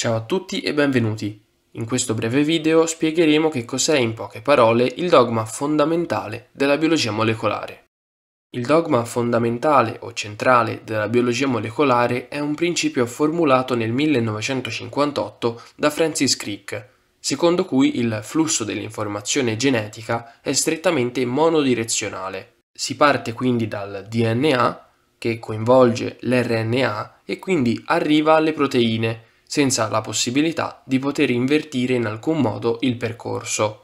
Ciao a tutti e benvenuti. In questo breve video spiegheremo che cos'è in poche parole il dogma fondamentale della biologia molecolare. Il dogma fondamentale o centrale della biologia molecolare è un principio formulato nel 1958 da Francis Crick, secondo cui il flusso dell'informazione genetica è strettamente monodirezionale. Si parte quindi dal DNA, che coinvolge l'RNA e quindi arriva alle proteine, senza la possibilità di poter invertire in alcun modo il percorso.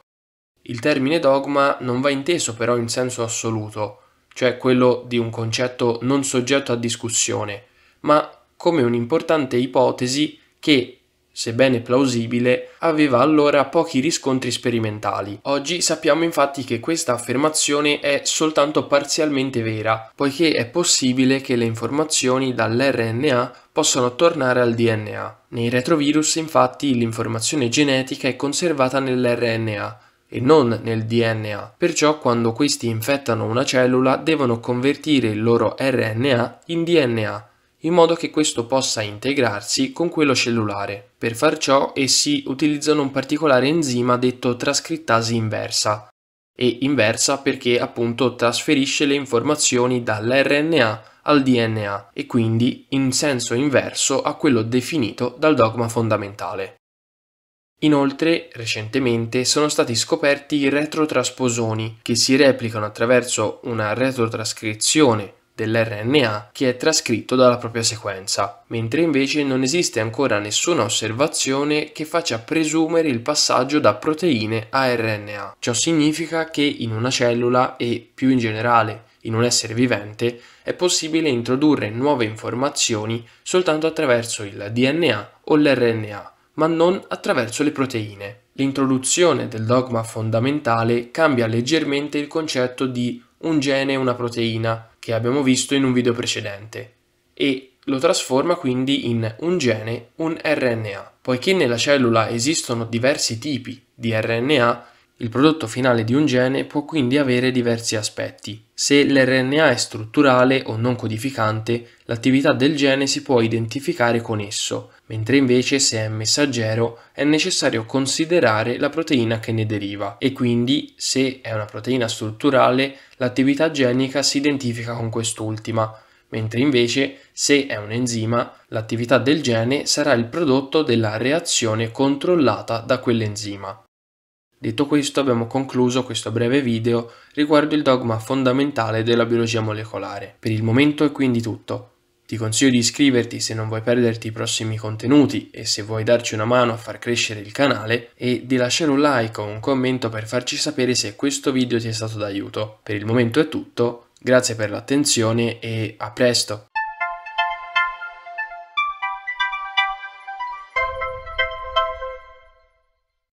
Il termine dogma non va inteso però in senso assoluto, cioè quello di un concetto non soggetto a discussione, ma come un'importante ipotesi che sebbene plausibile, aveva allora pochi riscontri sperimentali. Oggi sappiamo infatti che questa affermazione è soltanto parzialmente vera, poiché è possibile che le informazioni dall'RNA possano tornare al DNA. Nei retrovirus infatti l'informazione genetica è conservata nell'RNA, e non nel DNA. Perciò quando questi infettano una cellula devono convertire il loro RNA in DNA in modo che questo possa integrarsi con quello cellulare. Per far ciò essi utilizzano un particolare enzima detto trascrittasi inversa, e inversa perché appunto trasferisce le informazioni dall'RNA al DNA e quindi in senso inverso a quello definito dal dogma fondamentale. Inoltre, recentemente sono stati scoperti i retrotrasposoni che si replicano attraverso una retrotrascrizione dell'RNA che è trascritto dalla propria sequenza, mentre invece non esiste ancora nessuna osservazione che faccia presumere il passaggio da proteine a RNA. Ciò significa che in una cellula e più in generale in un essere vivente è possibile introdurre nuove informazioni soltanto attraverso il DNA o l'RNA, ma non attraverso le proteine. L'introduzione del dogma fondamentale cambia leggermente il concetto di un gene e una proteina che abbiamo visto in un video precedente e lo trasforma quindi in un gene, un RNA. Poiché nella cellula esistono diversi tipi di RNA, il prodotto finale di un gene può quindi avere diversi aspetti. Se l'RNA è strutturale o non codificante, l'attività del gene si può identificare con esso, mentre invece se è messaggero è necessario considerare la proteina che ne deriva e quindi se è una proteina strutturale l'attività genica si identifica con quest'ultima, mentre invece se è un enzima l'attività del gene sarà il prodotto della reazione controllata da quell'enzima. Detto questo abbiamo concluso questo breve video riguardo il dogma fondamentale della biologia molecolare. Per il momento è quindi tutto. Ti consiglio di iscriverti se non vuoi perderti i prossimi contenuti e se vuoi darci una mano a far crescere il canale e di lasciare un like o un commento per farci sapere se questo video ti è stato d'aiuto. Per il momento è tutto, grazie per l'attenzione e a presto!